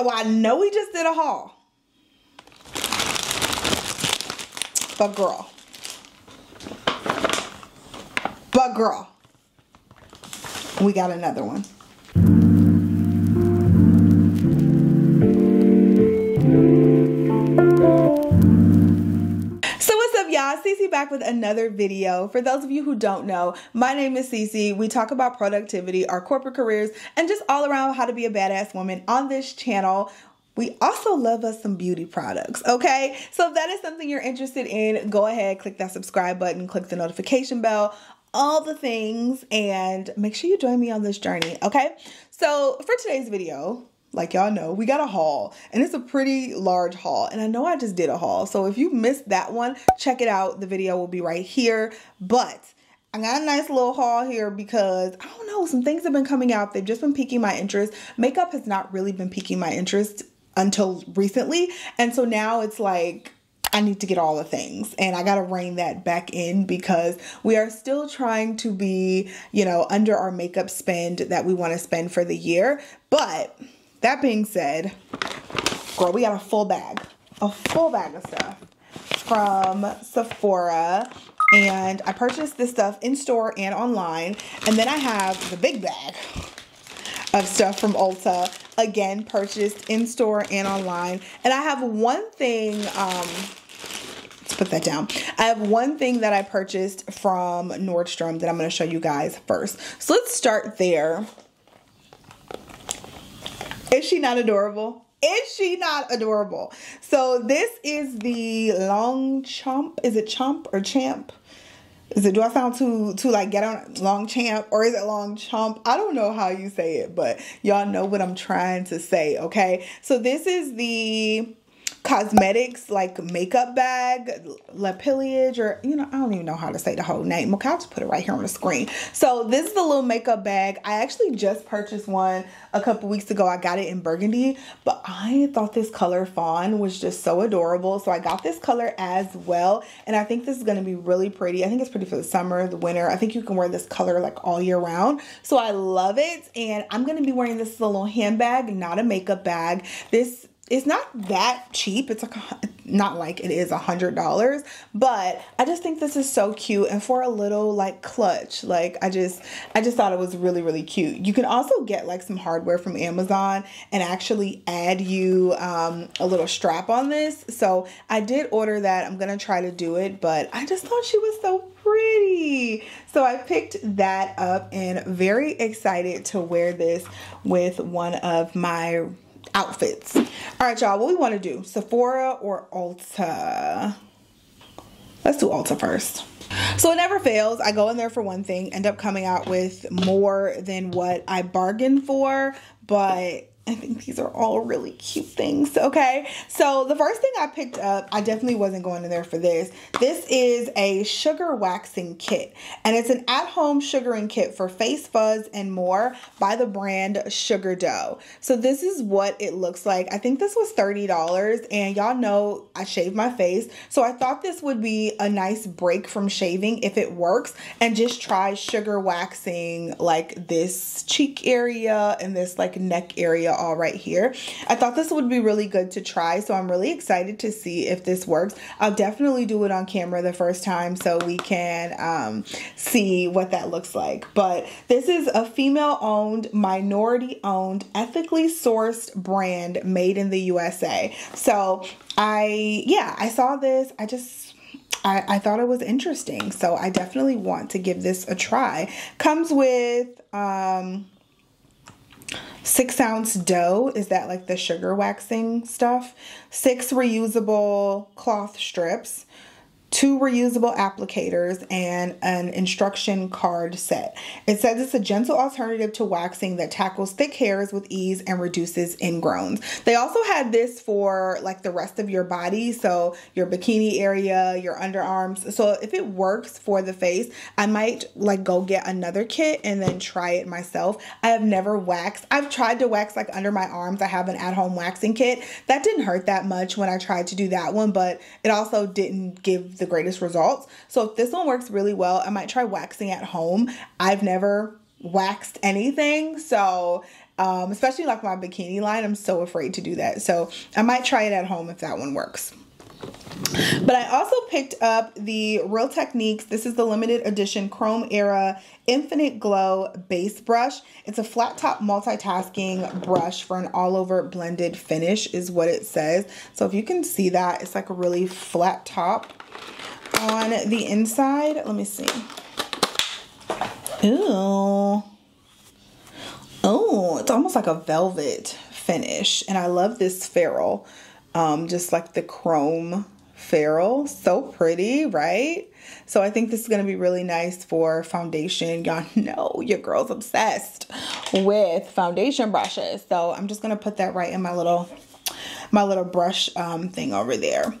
So I know we just did a haul. But girl. But girl. We got another one. Y'all? Cece back with another video. For those of you who don't know, my name is Cece. We talk about productivity, our corporate careers, and just all around how to be a badass woman on this channel. We also love us some beauty products, okay? So if that is something you're interested in, go ahead, click that subscribe button, click the notification bell, all the things, and make sure you join me on this journey, okay? So for today's video, like y'all know, we got a haul and it's a pretty large haul. And I know I just did a haul. So if you missed that one, check it out. The video will be right here. But I got a nice little haul here because I don't know, some things have been coming out. They've just been piquing my interest. Makeup has not really been piquing my interest until recently. And so now it's like, I need to get all the things and I got to rein that back in because we are still trying to be, you know, under our makeup spend that we want to spend for the year. But that being said, girl, we got a full bag, a full bag of stuff from Sephora. And I purchased this stuff in store and online. And then I have the big bag of stuff from Ulta. Again, purchased in store and online. And I have one thing, um, let's put that down. I have one thing that I purchased from Nordstrom that I'm going to show you guys first. So let's start there. Is she not adorable? Is she not adorable? So this is the Longchamp. Is it chomp or champ? Is it do I sound too too like get on long champ or is it Longchamp? I don't know how you say it, but y'all know what I'm trying to say, okay? So this is the cosmetics like makeup bag, La Pillage, or you know, I don't even know how to say the whole name. Okay, I'll just put it right here on the screen. So this is the little makeup bag. I actually just purchased one a couple weeks ago. I got it in burgundy, but I thought this color fawn was just so adorable. So I got this color as well. And I think this is gonna be really pretty. I think it's pretty for the summer, the winter. I think you can wear this color like all year round. So I love it. And I'm gonna be wearing this little handbag, not a makeup bag. This it's not that cheap. It's like not like it is a hundred dollars, but I just think this is so cute and for a little like clutch. Like I just I just thought it was really really cute. You can also get like some hardware from Amazon and actually add you um, a little strap on this. So I did order that. I'm gonna try to do it, but I just thought she was so pretty. So I picked that up and very excited to wear this with one of my outfits. All right, y'all, what we want to do, Sephora or Ulta? Let's do Ulta first. So it never fails. I go in there for one thing, end up coming out with more than what I bargained for, but I think these are all really cute things. Okay. So the first thing I picked up, I definitely wasn't going in there for this. This is a sugar waxing kit and it's an at-home sugaring kit for face fuzz and more by the brand Sugar Dough. So this is what it looks like. I think this was $30 and y'all know I shave my face. So I thought this would be a nice break from shaving if it works and just try sugar waxing like this cheek area and this like neck area all right here. I thought this would be really good to try, so I'm really excited to see if this works. I'll definitely do it on camera the first time so we can um, see what that looks like. But this is a female owned, minority owned, ethically sourced brand made in the USA. So I, yeah, I saw this. I just I, I, thought it was interesting. So I definitely want to give this a try. Comes with um six ounce dough is that like the sugar waxing stuff? Six reusable cloth strips two reusable applicators, and an instruction card set. It says it's a gentle alternative to waxing that tackles thick hairs with ease and reduces ingrowns. They also had this for like the rest of your body, so your bikini area, your underarms. So if it works for the face, I might like go get another kit and then try it myself. I have never waxed. I've tried to wax like under my arms. I have an at-home waxing kit. That didn't hurt that much when I tried to do that one, but it also didn't give the greatest results. So if this one works really well, I might try waxing at home. I've never waxed anything, so um, especially like my bikini line. I'm so afraid to do that. So I might try it at home if that one works. But I also picked up the Real Techniques. This is the limited edition Chrome Era Infinite Glow Base Brush. It's a flat top multitasking brush for an all over blended finish is what it says. So if you can see that, it's like a really flat top on the inside. Let me see. Ooh. Oh, it's almost like a velvet finish. And I love this ferrule. Um, just like the chrome ferrule. So pretty, right? So I think this is going to be really nice for foundation. Y'all know your girl's obsessed with foundation brushes. So I'm just going to put that right in my little my little brush um, thing over there.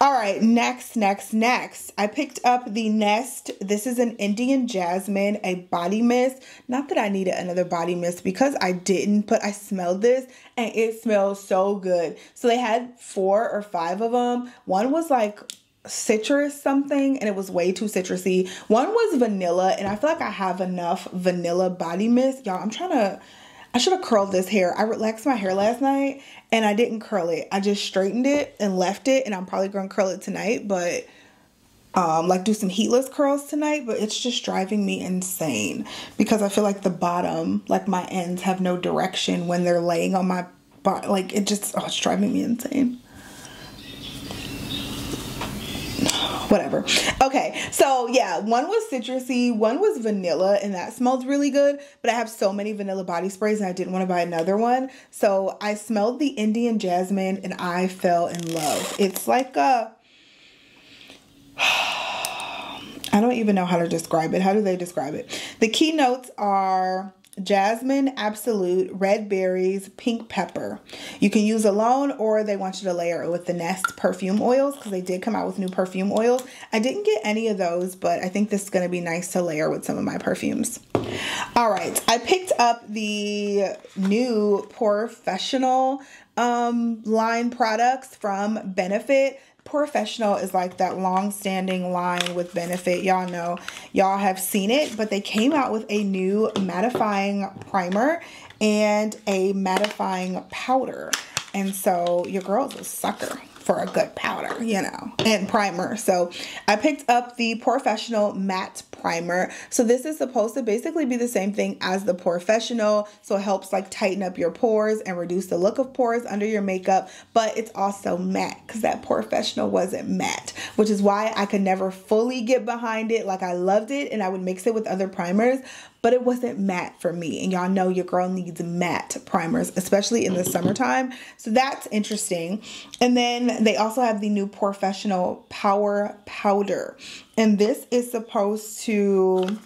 All right, next, next, next. I picked up the Nest. This is an Indian Jasmine, a body mist. Not that I needed another body mist because I didn't, but I smelled this and it smells so good. So they had four or five of them. One was like citrus something and it was way too citrusy. One was vanilla and I feel like I have enough vanilla body mist. Y'all, I'm trying to I should have curled this hair. I relaxed my hair last night and I didn't curl it. I just straightened it and left it and I'm probably to curl it tonight, but um like do some heatless curls tonight, but it's just driving me insane because I feel like the bottom, like my ends have no direction when they're laying on my body. Like it just oh, it's driving me insane. Whatever. Okay, so yeah, one was citrusy, one was vanilla, and that smelled really good. But I have so many vanilla body sprays, and I didn't want to buy another one. So I smelled the Indian jasmine, and I fell in love. It's like a. I don't even know how to describe it. How do they describe it? The keynotes are jasmine absolute red berries pink pepper. You can use alone or they want you to layer it with the nest perfume oils because they did come out with new perfume oils. I didn't get any of those but i think this is going to be nice to layer with some of my perfumes. All right i picked up the new POREfessional um line products from benefit POREfessional is like that long-standing line with benefit. Y'all know y'all have seen it but they came out with a new mattifying primer and a mattifying powder. And so your girl's a sucker for a good powder, you know, and primer. So I picked up the POREfessional Matte Primer. So this is supposed to basically be the same thing as the POREfessional. So it helps like tighten up your pores and reduce the look of pores under your makeup, but it's also matte because that POREfessional wasn't matte, which is why I could never fully get behind it. Like I loved it and I would mix it with other primers, but it wasn't matte for me. And y'all know your girl needs matte primers, especially in the summertime. So that's interesting. And then they also have the new POREfessional Power Powder. And this is supposed to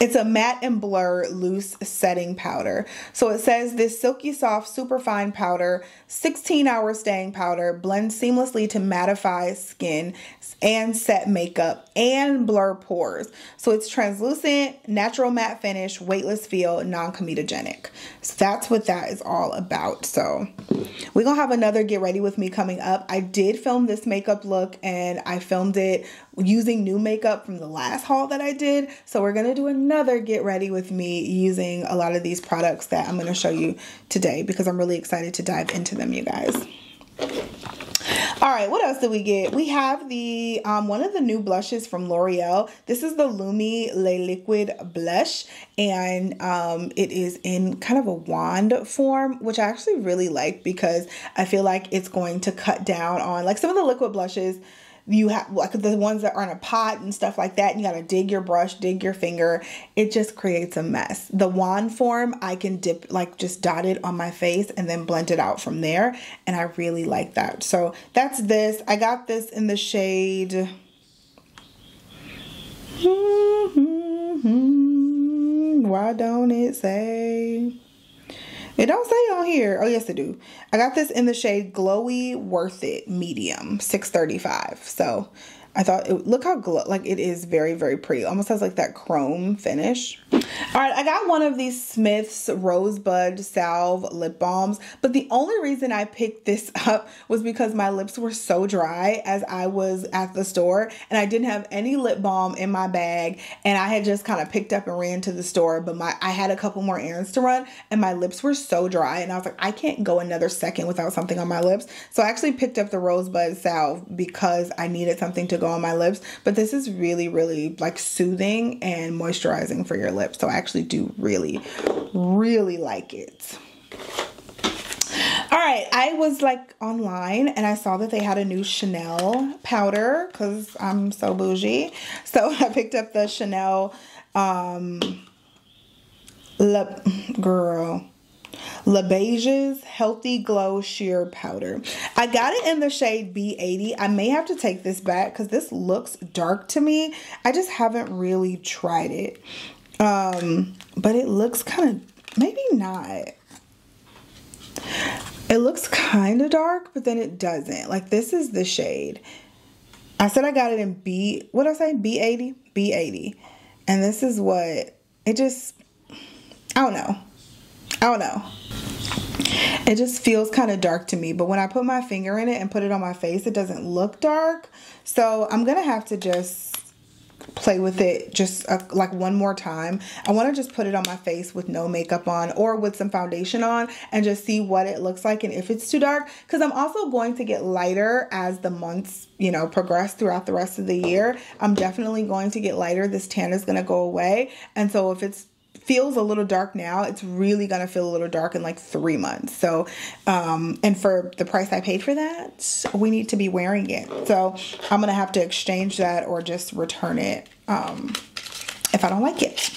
it's a matte and blur loose setting powder. So it says this silky soft super fine powder, 16 hour staying powder, blends seamlessly to mattify skin and set makeup and blur pores. So it's translucent, natural matte finish, weightless feel, non-comedogenic. So that's what that is all about. So we're gonna have another get ready with me coming up. I did film this makeup look and I filmed it using new makeup from the last haul that I did. So we're gonna do another get ready with me using a lot of these products that I'm gonna show you today because I'm really excited to dive into them, you guys. All right, what else did we get? We have the um, one of the new blushes from L'Oreal. This is the Lumi Le Liquid Blush, and um, it is in kind of a wand form, which I actually really like because I feel like it's going to cut down on like some of the liquid blushes you have like the ones that are in a pot and stuff like that and you got to dig your brush dig your finger. It just creates a mess. The wand form i can dip like just dot it on my face and then blend it out from there and i really like that. So that's this. I got this in the shade why don't it say it don't say on here. Oh, yes, it do. I got this in the shade Glowy Worth It Medium, 635. So I thought, it, look how glow, like it is very, very pretty. Almost has like that chrome finish. All right, I got one of these Smith's Rosebud Salve lip balms, but the only reason I picked this up was because my lips were so dry as I was at the store and I didn't have any lip balm in my bag and I had just kind of picked up and ran to the store, but my I had a couple more errands to run and my lips were so dry and I was like, I can't go another second without something on my lips. So I actually picked up the Rosebud Salve because I needed something to go on my lips, but this is really, really like soothing and moisturizing for your lips. So I actually do really, really like it. All right, I was like online and I saw that they had a new Chanel powder because I'm so bougie. So I picked up the Chanel um lip girl Les Beiges Healthy Glow Sheer Powder. I got it in the shade B80. I may have to take this back because this looks dark to me. I just haven't really tried it. Um, but it looks kind of, maybe not. It looks kind of dark, but then it doesn't. Like this is the shade. I said I got it in B, what did I say? B80? B80. And this is what, it just, I don't know. I don't know. It just feels kind of dark to me, but when I put my finger in it and put it on my face, it doesn't look dark. So I'm to have to just play with it just like one more time. I want to just put it on my face with no makeup on or with some foundation on and just see what it looks like and if it's too dark because I'm also going to get lighter as the months, you know, progress throughout the rest of the year. I'm definitely going to get lighter. This tan is going to go away. And so if it's feels a little dark now, it's really gonna feel a little dark in like three months. So, um, and for the price I paid for that, we need to be wearing it. So I'm gonna have to exchange that or just return it um, if I don't like it.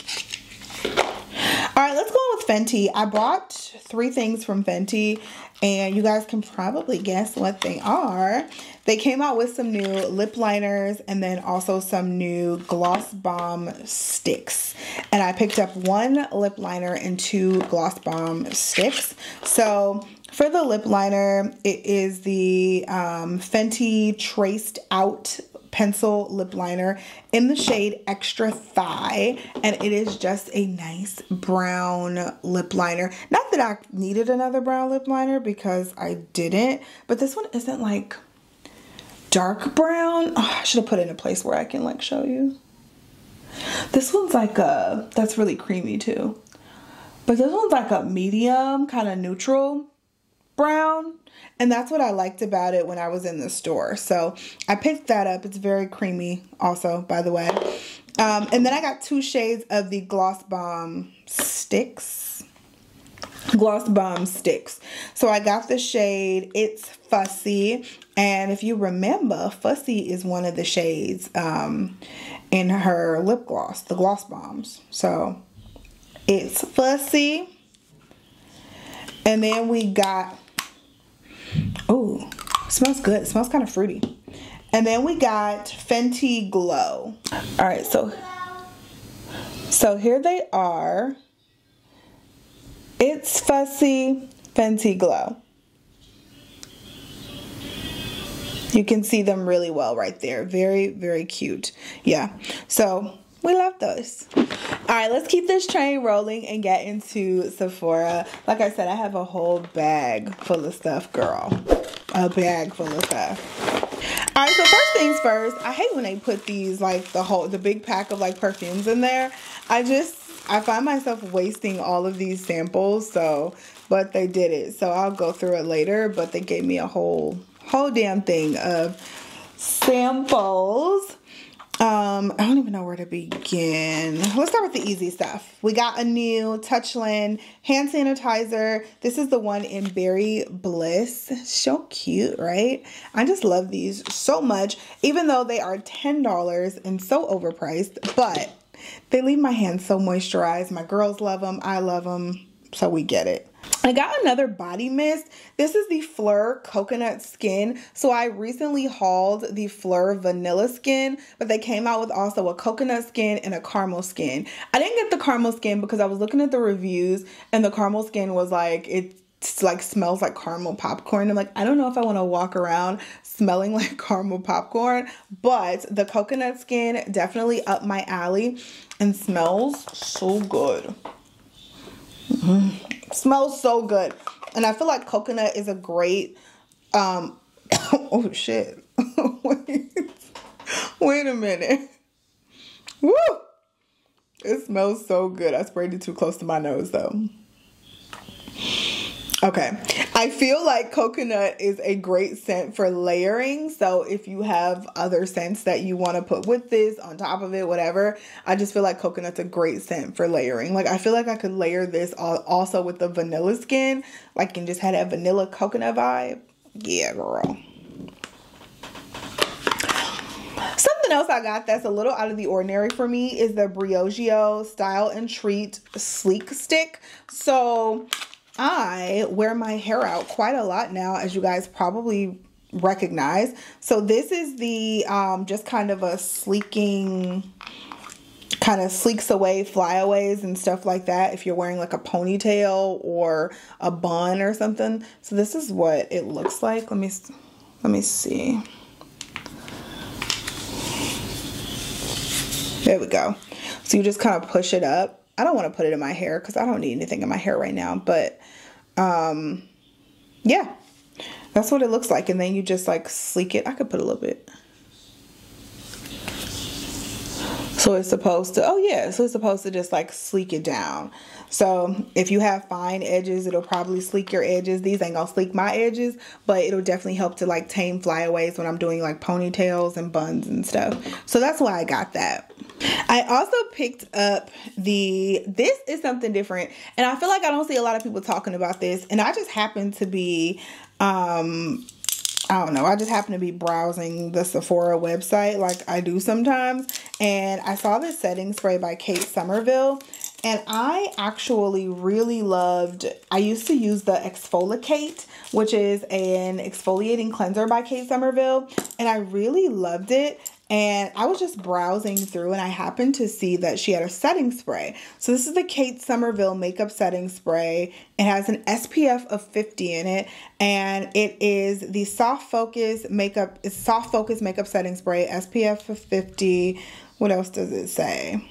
All right, let's go on with Fenty. I bought three things from Fenty and you guys can probably guess what they are. They came out with some new lip liners and then also some new gloss bomb sticks. And I picked up one lip liner and two gloss bomb sticks. So for the lip liner, it is the um, Fenty Traced Out pencil lip liner in the shade Extra Thigh. And it is just a nice brown lip liner. Not that I needed another brown lip liner because I didn't. But this one isn't like dark brown. Oh, I should have put it in a place where I can like show you. This one's like a, that's really creamy too. But this one's like a medium, kind of neutral brown. And that's what I liked about it when I was in the store. So I picked that up. It's very creamy also, by the way. Um, and then I got two shades of the Gloss Bomb sticks. Gloss Bomb sticks. So I got the shade It's Fussy. And if you remember, Fussy is one of the shades um, in her lip gloss, the Gloss Bombs. So it's Fussy. And then we got Oh, smells good. It smells kind of fruity. And then we got Fenty Glow. All right, so so here they are. It's Fussy Fenty Glow. You can see them really well right there. Very, very cute. Yeah. So we love those. All right, let's keep this train rolling and get into Sephora. Like I said, I have a whole bag full of stuff, girl. A bag full of stuff. All right, so first things first, I hate when they put these like the whole the big pack of like perfumes in there. I just I find myself wasting all of these samples, so but they did it. So I'll go through it later, but they gave me a whole whole damn thing of samples. Um, I don't even know where to begin. Let's start with the easy stuff. We got a new Touchland hand sanitizer. This is the one in Berry Bliss. So cute, right? I just love these so much, even though they are $10 and so overpriced, but they leave my hands so moisturized. My girls love them. I love them. So we get it. I got another body mist. This is the Phlur Coconut Skin. So I recently hauled the Phlur Vanilla Skin, but they came out with also a coconut skin and a caramel skin. I didn't get the caramel skin because I was looking at the reviews and the caramel skin was like, it like smells like caramel popcorn. I'm like, I don't know if I want to walk around smelling like caramel popcorn, but the coconut skin definitely up my alley and smells so good. Mm-hmm. Smells so good. And I feel like coconut is a great um oh shit. wait. Wait a minute. Woo! It smells so good. I sprayed it too close to my nose though. Okay. I feel like coconut is a great scent for layering. So if you have other scents that you want to put with this on top of it, whatever, I just feel like coconut's a great scent for layering. Like I feel like I could layer this also with the vanilla skin, like and just had a vanilla coconut vibe. Yeah, girl. Something else I got that's a little out of the ordinary for me is the Briogeo Style and Treat Sleek Stick. So I wear my hair out quite a lot now, as you guys probably recognize. So this is the um, just kind of a sleeking, kind of sleeks away flyaways and stuff like that if you're wearing like a ponytail or a bun or something. So this is what it looks like. Let me, let me see. There we go. So you just kind of push it up I don't want to put it in my hair because I don't need anything in my hair right now. But um, yeah, that's what it looks like. And then you just like sleek it. I could put a little bit. So it's supposed to, oh yeah, so it's supposed to just like sleek it down. So if you have fine edges, it'll probably sleek your edges. These ain't gonna sleek my edges, but it'll definitely help to like tame flyaways when I'm doing like ponytails and buns and stuff. So that's why I got that. I also picked up the, this is something different. And I feel like I don't see a lot of people talking about this. And I just happen to be, um, I don't know. I just happen to be browsing the Sephora website like I do sometimes. And I saw this setting spray by Kate Somerville. And I actually really loved, I used to use the ExfoliKate, which is an exfoliating cleanser by Kate Somerville. And I really loved it and I was just browsing through and I happened to see that she had a setting spray. So this is the Kate Somerville makeup setting spray. It has an SPF of 50 in it and it is the soft focus makeup soft focus makeup setting spray SPF of 50. What else does it say?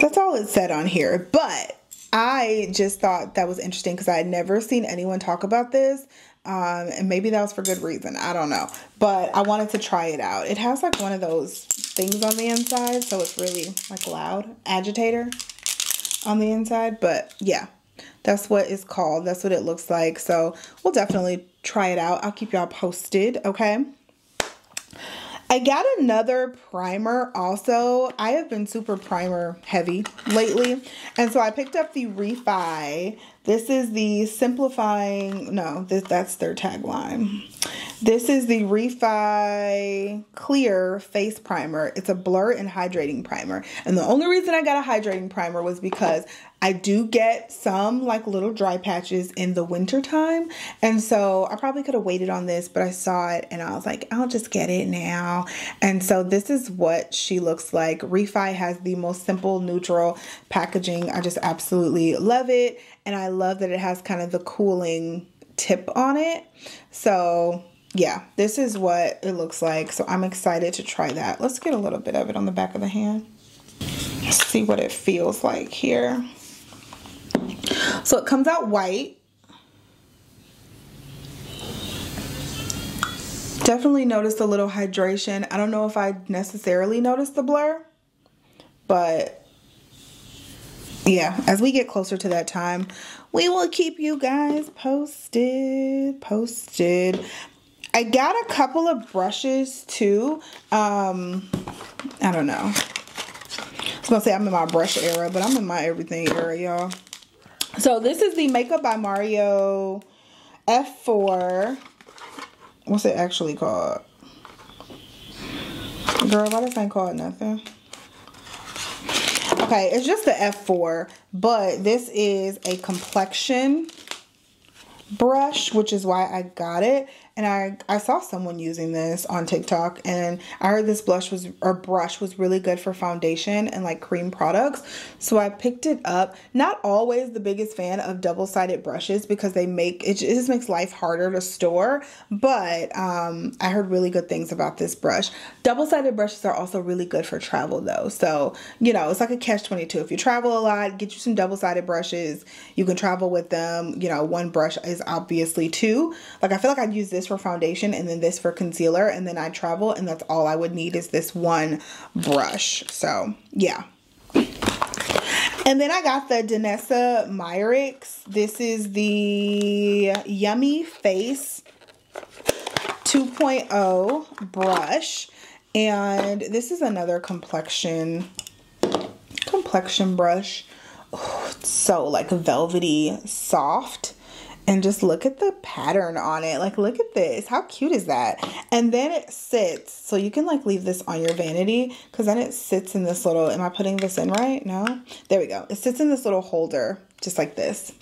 That's all it said on here. But I just thought that was interesting because I had never seen anyone talk about this. Um, and maybe that was for good reason. I don't know. But I wanted to try it out. It has like one of those things on the inside. So it's really like loud agitator on the inside. But yeah, that's what it's called. That's what it looks like. So we'll definitely try it out. I'll keep y'all posted. Okay. I got another primer also. I have been super primer heavy lately. And so I picked up the Refy. This is the simplifying, no, this that's their tagline. This is the Refy Clear Face Primer. It's a blur and hydrating primer. And the only reason I got a hydrating primer was because I do get some like little dry patches in the winter time. And so I probably could have waited on this, but I saw it and I was like, I'll just get it now. And so this is what she looks like. Refy has the most simple neutral packaging. I just absolutely love it. And I love that it has kind of the cooling tip on it. So yeah, this is what it looks like. So I'm excited to try that. Let's get a little bit of it on the back of the hand. See what it feels like here. So it comes out white. Definitely noticed a little hydration. I don't know if I necessarily noticed the blur, but yeah, as we get closer to that time, we will keep you guys posted. Posted. I got a couple of brushes too. Um, I don't know. I was gonna say I'm in my brush era, but I'm in my everything era, y'all. So this is the Makeup by Mario F4. What's it actually called? Girl, why does that call it nothing? Okay, it's just the F4, but this is a complexion brush, which is why I got it. And I I saw someone using this on TikTok and I heard this blush was or brush was really good for foundation and like cream products. So I picked it up. Not always the biggest fan of double-sided brushes because they make it just makes life harder to store, but um I heard really good things about this brush. Double-sided brushes are also really good for travel though. So, you know, it's like a catch 22. If you travel a lot, get you some double-sided brushes. You can travel with them. You know, one brush is obviously two. Like I feel like I'd use this for foundation and then this for concealer and then I travel and that's all I would need is this one brush. So yeah. And then I got the Danessa Myricks. This is the Yummy Face 2.0 brush. And this is another complexion complexion brush. Oh, so like velvety soft and just look at the pattern on it. Like, look at this. How cute is that? And then it sits, so you can like leave this on your vanity because then it sits in this little, am I putting this in right? No? There we go. It sits in this little holder, just like this.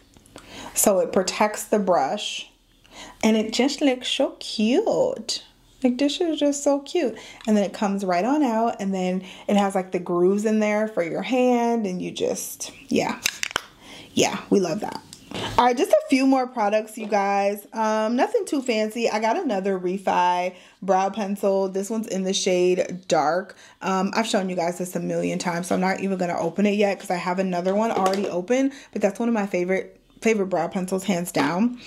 So it protects the brush and it just looks so cute. Like this is just so cute. And then it comes right on out and then it has like the grooves in there for your hand and you just, yeah. Yeah, we love that. All right, just a few more products, you guys. Um, nothing too fancy. I got another Refy brow pencil. This one's in the shade Dark. Um, I've shown you guys this a million times, so I'm not even going to open it yet because I have another one already open, but that's one of my favorite favorite brow pencils, hands down.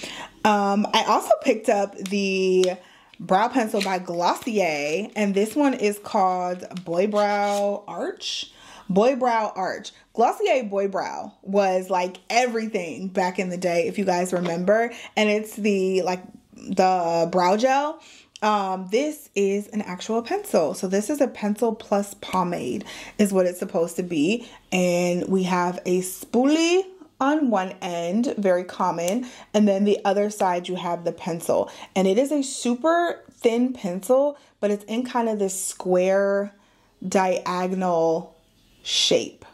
Um, I also picked up the brow pencil by Glossier, and this one is called Boy Brow Arch. Boy Brow Arch. Glossier Boy Brow was like everything back in the day, if you guys remember. And it's the like the brow gel. Um, this is an actual pencil. So this is a pencil plus pomade is what it's supposed to be. And we have a spoolie on one end, very common, and then the other side you have the pencil. And it is a super thin pencil, but it's in kind of this square diagonal shape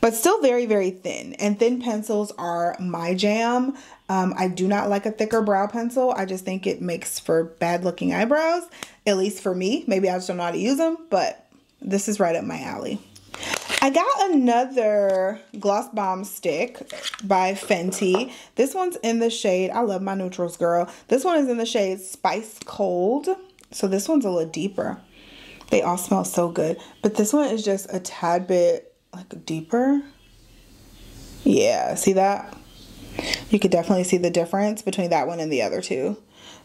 but still very very thin and thin pencils are my jam um, i do not like a thicker brow pencil i just think it makes for bad looking eyebrows at least for me maybe i just don't know how to use them but this is right up my alley I got another Gloss Bomb stick by Fenty. This one's in the shade, I love my neutrals, girl. This one is in the shade Spice Cold. So this one's a little deeper. They all smell so good. But this one is just a tad bit like deeper. Yeah, see that? You could definitely see the difference between that one and the other two.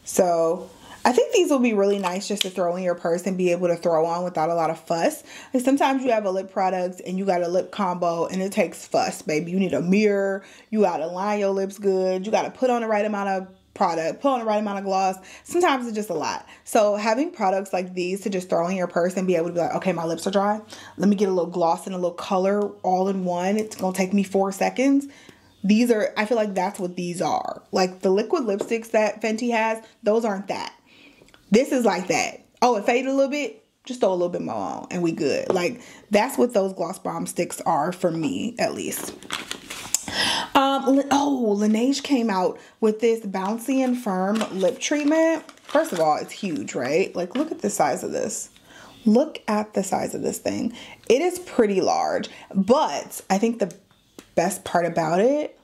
So I think these will be really nice just to throw in your purse and be able to throw on without a lot of fuss. Like sometimes you have a lip product and you got a lip combo and it takes fuss, baby. You need a mirror, you gotta line your lips good, you gotta put on the right amount of product, put on the right amount of gloss. Sometimes it's just a lot. So having products like these to just throw in your purse and be able to be like, okay, my lips are dry. Let me get a little gloss and a little color all in one. It's gonna take me four seconds. These are, I feel like that's what these are. Like the liquid lipsticks that Fenty has, those aren't that. This is like that. Oh, it faded a little bit. Just throw a little bit more on and we good. Like that's what those gloss bomb sticks are for me, at least. Oh, Laneige came out with this bouncy and firm lip treatment. First of all, it's huge, right? Like, look at the size of this. Look at the size of this thing. It is pretty large, but I think the best part about it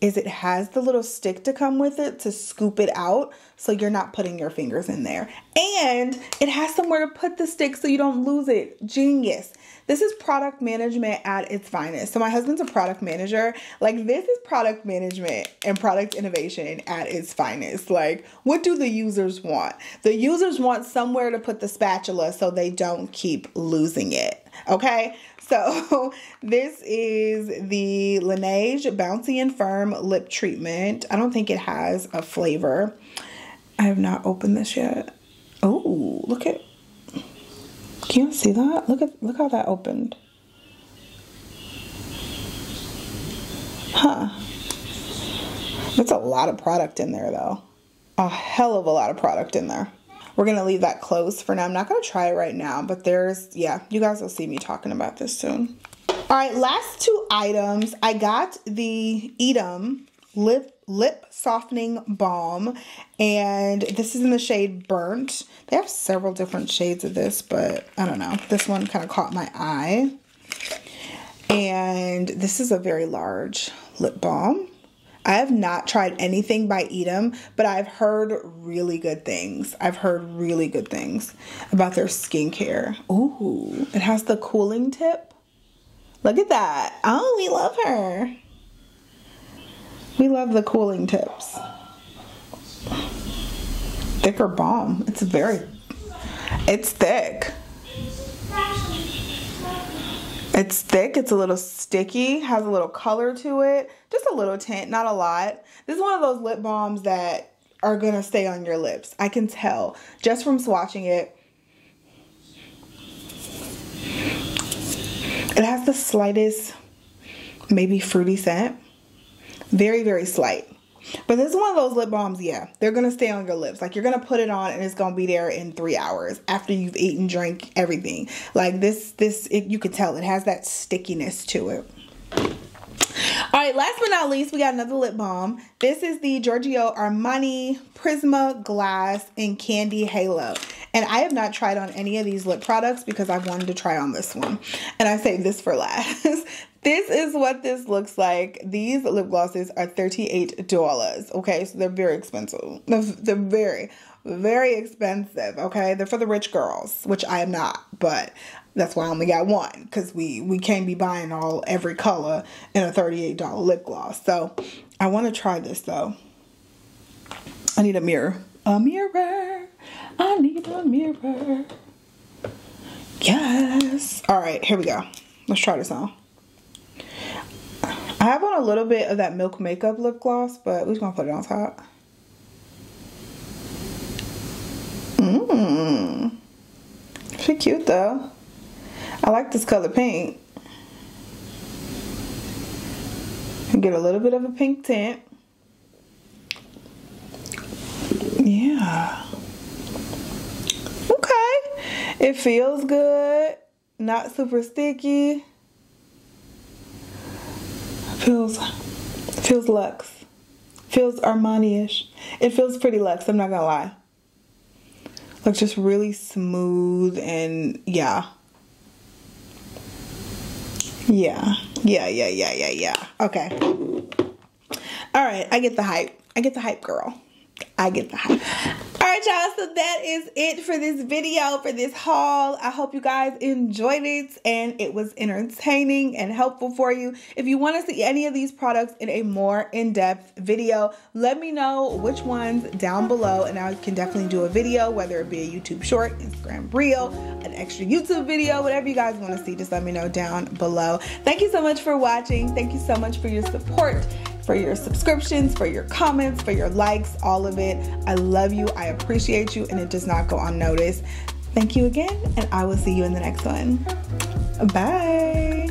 is it has the little stick to come with it to scoop it out so you're not putting your fingers in there. And it has somewhere to put the stick so you don't lose it. Genius. This is product management at its finest. So my husband's a product manager. Like this is product management and product innovation at its finest. Like what do the users want? The users want somewhere to put the spatula so they don't keep losing it. Okay? So this is the Laneige Bouncy and Firm Lip Treatment. I don't think it has a flavor. I have not opened this yet. Oh, look at can you see that? Look at look how that opened. Huh. That's a lot of product in there though. A hell of a lot of product in there. We're to leave that closed for now. I'm not to try it right now, but there's, yeah, you guys will see me talking about this soon. All right, last two items. I got the EADEM lip lip softening balm and this is in the shade burnt they have several different shades of this but i don't know this one kind of caught my eye and this is a very large lip balm I have not tried anything by EADEM, but I've heard really good things. I've heard really good things about their skincare. Ooh, it has the cooling tip. Look at that. Oh, we love her. We love the cooling tips. Thicker balm. It's very, it's thick. It's thick, it's a little sticky, has a little color to it, just a little tint, not a lot. This is one of those lip balms that are gonna stay on your lips. I can tell just from swatching it. It has the slightest, maybe fruity scent. Very, very slight. But this is one of those lip balms, yeah, they're gonna stay on your lips. Like you're gonna put it on and it's gonna be there in three hours after you've eaten, drank, everything. Like this, this, it, you can tell it has that stickiness to it. All right, last but not least, we got another lip balm. This is the Giorgio Armani Prisma Glass and Candy Halo. And I have not tried on any of these lip products because I've wanted to try on this one. And I saved this for last. this is what this looks like. These lip glosses are $38. Okay, so they're very expensive. They're very, very expensive. Okay, they're for the rich girls, which I am not, but that's why I only got one because we we can't be buying all every color in a $38 lip gloss. So I want to try this though. I need a mirror. A mirror. I need a mirror. Yes. All right, here we go. Let's try this on. I have on a little bit of that Milk Makeup lip gloss, but we're just gonna put it on top. Mmm. She cute though. I like this color pink. Get a little bit of a pink tint. Yeah. Okay. It feels good. Not super sticky. Feels feels luxe. Feels Armani-ish. It feels pretty luxe, I'm not gonna lie. Looks just really smooth and yeah. Yeah. Yeah, yeah, yeah, yeah, yeah. Okay. All right, I get the hype. I get the hype, girl. I get the hype. All right, y'all. So that is it for this video, for this haul. I hope you guys enjoyed it and it was entertaining and helpful for you. If you want to see any of these products in a more in-depth video, let me know which ones down below and I can definitely do a video, whether it be a YouTube short, Instagram reel, an extra YouTube video, whatever you guys want to see, just let me know down below. Thank you so much for watching. Thank you so much for your support for your subscriptions, for your comments, for your likes, all of it. I love you. I appreciate you, and it does not go unnoticed. Thank you again, and I will see you in the next one. Bye.